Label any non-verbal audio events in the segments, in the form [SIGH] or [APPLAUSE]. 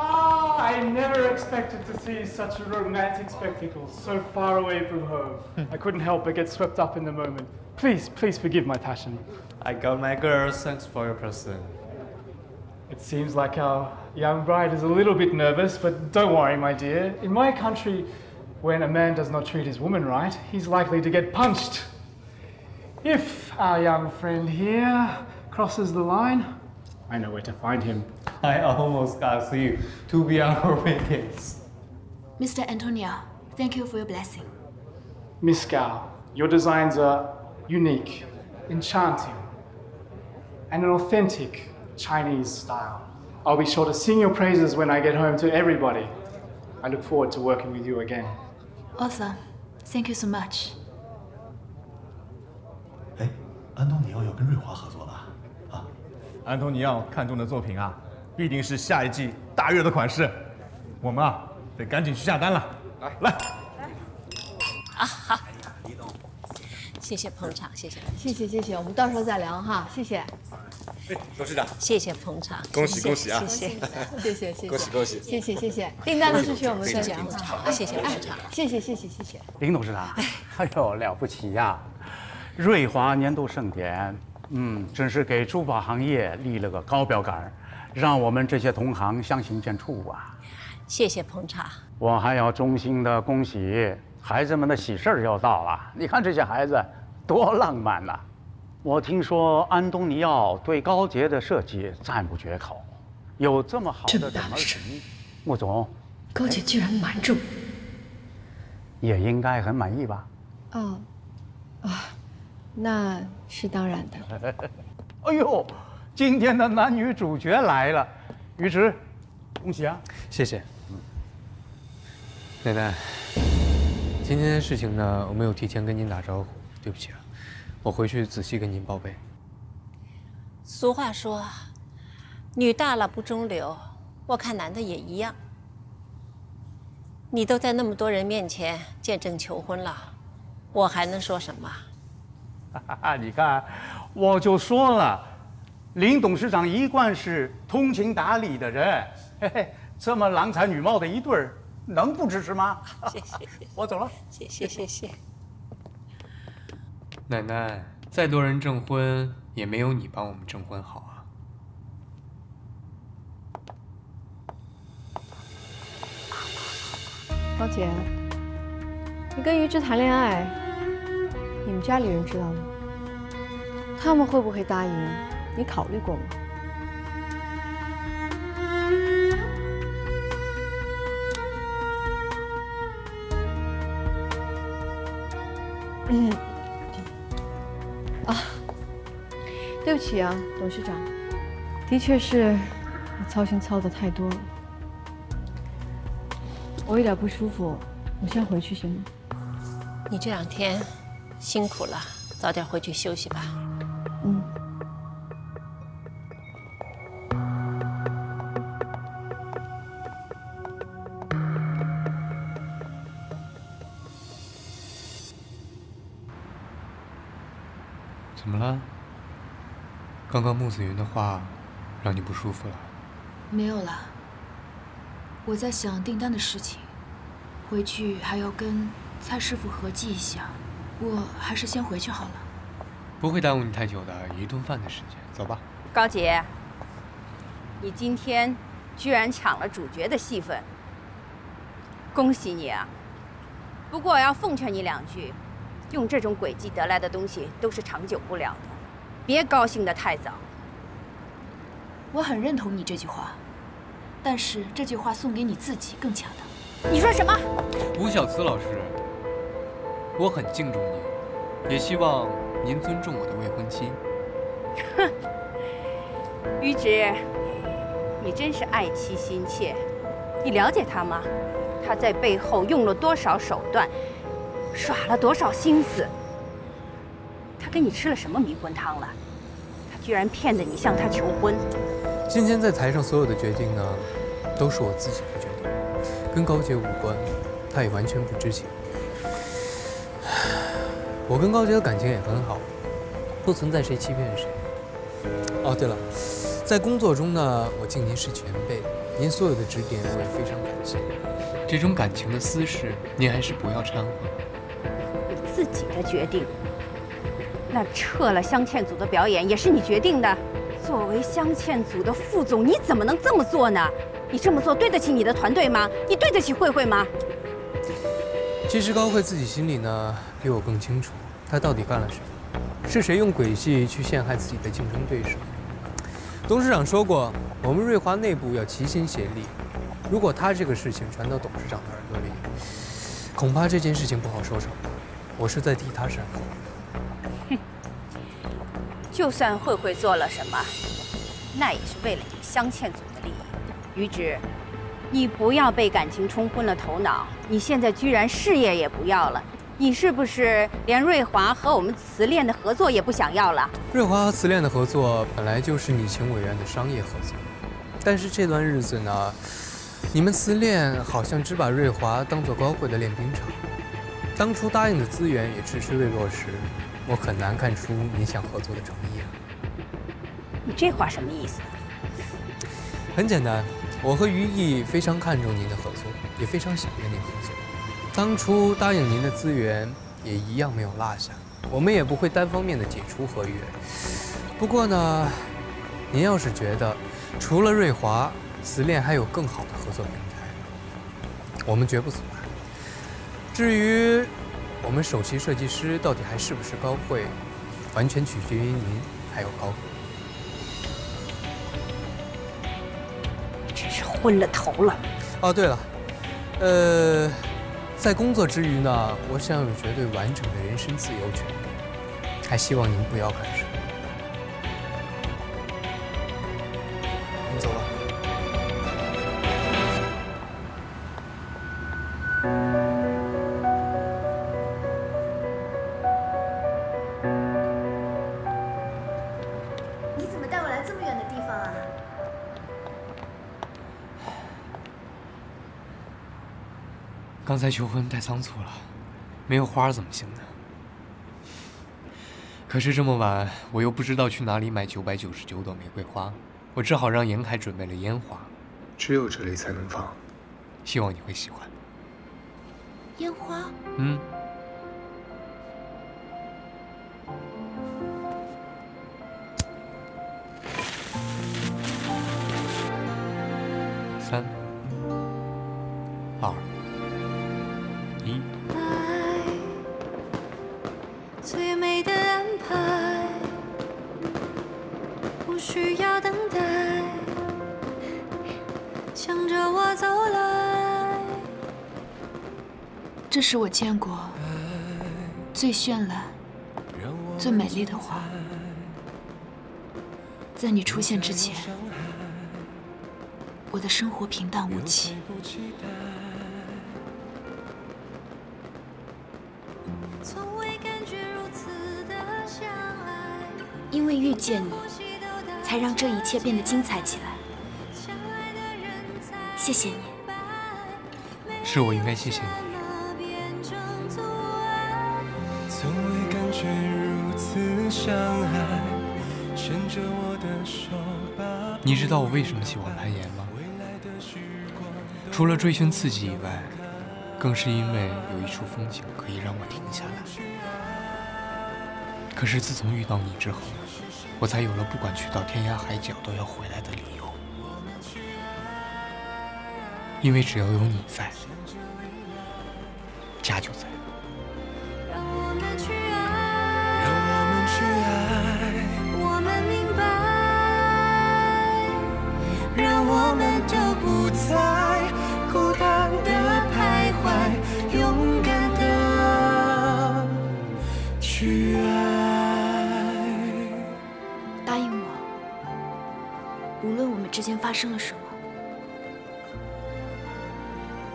Ah, I never expected to see such a romantic spectacle so far away from home. I couldn't help but get swept up in the moment. Please, please forgive my passion. I got my girl, Thanks for your present. It seems like our young bride is a little bit nervous, but don't worry, my dear. In my country, when a man does not treat his woman right, he's likely to get punched. If our young friend here crosses the line, I know where to find him. I almost asked you to be our witness. Mr. Antonio, thank you for your blessing. Miss Gao, your designs are unique, enchanting, and an authentic Chinese style. I'll be sure to sing your praises when I get home to everybody. I look forward to working with you again. Awesome. Thank you so much. 哎，安东尼奥要跟瑞华合作了啊！安东尼奥看中的作品啊， 必定是下一季大热的款式，我们啊得赶紧去下单了。来来，啊好，谢谢捧场，谢谢，谢谢谢谢，我们到时候再聊哈，谢谢。哎，董事长，谢谢捧场，恭喜恭喜啊！谢谢谢谢谢谢，恭喜恭喜，谢谢谢谢，订单的是去我们这里啊，好，谢谢捧场，谢谢谢谢谢谢。林董事长，哎呦了不起呀！瑞华年度盛典，嗯，真是给珠宝行业立了个高标杆，让我们这些同行相形见绌啊！谢谢捧场，我还要衷心的恭喜孩子们的喜事儿要到了，你看这些孩子多浪漫呐！我听说安东尼奥对高洁的设计赞不绝口，有这么好的准儿媳，穆总，高洁居然瞒着我，也应该很满意吧？哦，啊，那是当然的。[LAUGHS] 哎呦，今天的男女主角来了，于直，恭喜啊！谢谢。奶奶，今天的事情呢，我没有提前跟您打招呼，对不起啊。我回去仔细跟您报备。俗话说，女大了不中留，我看男的也一样。你都在那么多人面前见证求婚了，我还能说什么？哈 [LAUGHS] 哈你看，我就说了，林董事长一贯是通情达理的人，嘿嘿，这么郎才女貌的一对儿，能不支持吗？谢谢，[LAUGHS] 我走了。谢谢谢谢。奶奶，再多人证婚，也没有你帮我们证婚好啊。高姐，你跟于之谈恋爱，你们家里人知道吗？他们会不会答应？你考虑过吗？嗯。啊，对不起啊，董事长，的确是我操心操的太多了。我有点不舒服，我先回去行吗？你这两天辛苦了，早点回去休息吧。刚刚穆子云的话让你不舒服了？没有了。我在想订单的事情，回去还要跟蔡师傅合计一下，我还是先回去好了。不会耽误你太久的，一顿饭的时间，走吧。高杰，你今天居然抢了主角的戏份，恭喜你啊！不过我要奉劝你两句。用这种诡计得来的东西都是长久不了的，别高兴得太早。我很认同你这句话，但是这句话送给你自己更恰当。你说什么？吴小慈老师，我很敬重您，也希望您尊重我的未婚妻。哼，于直，你真是爱妻心切。你了解他吗？他在背后用了多少手段？耍了多少心思？他给你吃了什么迷魂汤了？他居然骗得你向他求婚！今天在台上所有的决定呢，都是我自己的决定，跟高洁无关，他也完全不知情。[SIGHS] 我跟高洁的感情也很好，不存在谁欺骗谁。哦，对了，在工作中呢，我敬您是前辈，您所有的指点我也非常感谢。这种感情的私事，您还是不要掺和。你自己的决定。那撤了镶嵌组的表演也是你决定的。作为镶嵌组的副总，你怎么能这么做呢？你这么做对得起你的团队吗？你对得起慧慧吗？其实高慧自己心里呢，比我更清楚，她到底干了什么，是谁用诡计去陷害自己的竞争对手。董事长说过，我们瑞华内部要齐心协力。如果他这个事情传到董事长的耳朵里，恐怕这件事情不好收场。我是在替他善后。就算慧慧做了什么，那也是为了你镶嵌组的利益。于之，你不要被感情冲昏了头脑。你现在居然事业也不要了。你是不是连瑞华和我们慈恋的合作也不想要了？瑞华和慈恋的合作本来就是你情我愿的商业合作，但是这段日子呢，你们慈恋好像只把瑞华当做高贵的练兵场，当初答应的资源也迟迟未落实，我很难看出您想合作的诚意啊。你这话什么意思？很简单，我和于毅非常看重您的合作，也非常想跟您合作。当初答应您的资源也一样没有落下，我们也不会单方面的解除合约。不过呢，您要是觉得除了瑞华，慈恋还有更好的合作平台，我们绝不阻拦。至于我们首席设计师到底还是不是高慧，完全取决于您还有高慧。真是昏了头了。哦，对了，呃。在工作之余呢，我想有绝对完整的人身自由权利，还希望您不要干涉。刚才求婚太仓促了，没有花怎么行呢？可是这么晚，我又不知道去哪里买九百九十九朵玫瑰花，我只好让严凯准备了烟花，只有这里才能放，希望你会喜欢。烟花？嗯。需要等待，向着我走来。这是我见过最绚烂、最美丽的花。在你出现之前，我的生活平淡无奇。因为遇见你，才让这一切变得精彩起来。谢谢你，是我应该谢谢你。你知道我为什么喜欢攀岩吗？除了追寻刺激以外，更是因为有一处风景可以让我停下来。可是自从遇到你之后，我才有了不管去到天涯海角都要回来的理由。因为只要有你在，家就在。发生了什么，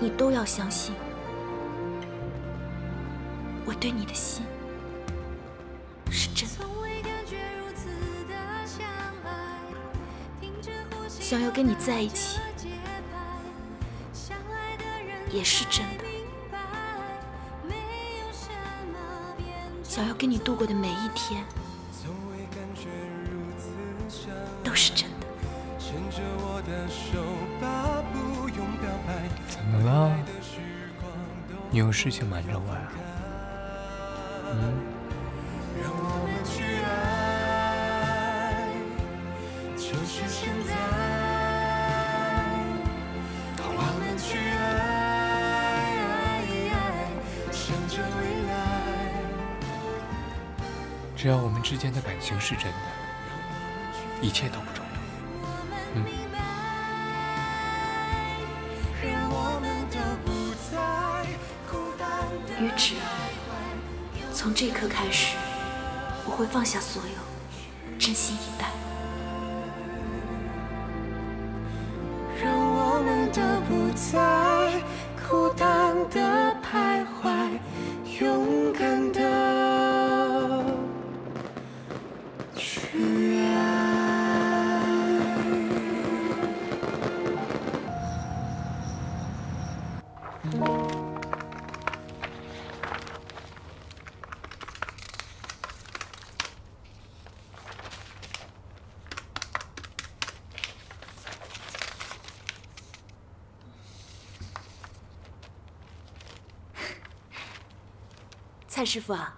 你都要相信，我对你的心。是真的。想要跟你在一起，也是真的。想要跟你度过的每一天，都是真你有事情瞒着我呀？嗯。让我们去爱，就是现在。我们去爱，向着未来。只要我们之间的感情是真的，一切都不重要。嗯。单地于止，从这一刻开始，我会放下所有，真心以待。让我们都不再蔡师傅啊，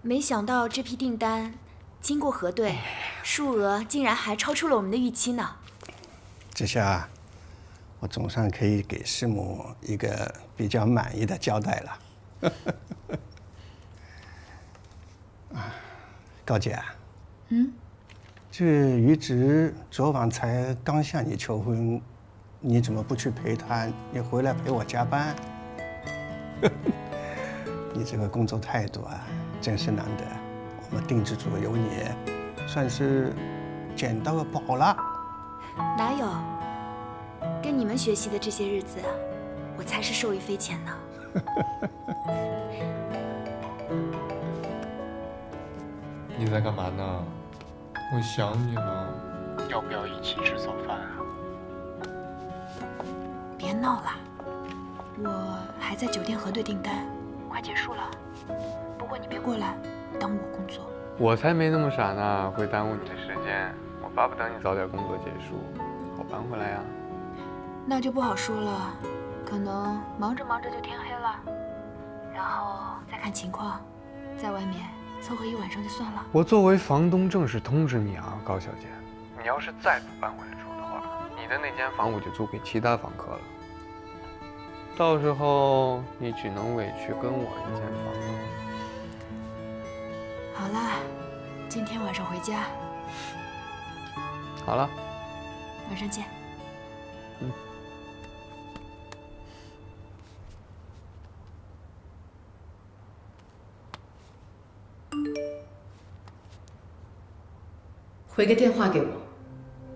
没想到这批订单经过核对，数额竟然还超出了我们的预期呢。这下我总算可以给师母一个比较满意的交代了。[LAUGHS] 啊，高姐，嗯，这于直昨晚才刚向你求婚，你怎么不去陪他？你回来陪我加班？[LAUGHS] 你这个工作态度啊，真是难得。我们定制组有你，算是捡到个宝了。哪有？跟你们学习的这些日子，我才是受益匪浅呢。你在干嘛呢？我想你了。要不要一起吃早饭啊？别闹了，我还在酒店核对订单，快结束了。不过你别过来耽误我工作。我才没那么傻呢，会耽误你的时间。我巴不得你早点工作结束，好搬回来呀。那就不好说了，可能忙着忙着就天黑了，然后再看情况，在外面凑合一晚上就算了。我作为房东正式通知你啊，高小姐，你要是再不搬回来住的话，你的那间房我就租给其他房客了。到时候你只能委屈跟我一间房了。好了，今天晚上回家，好了，晚上见。嗯。回个电话给我。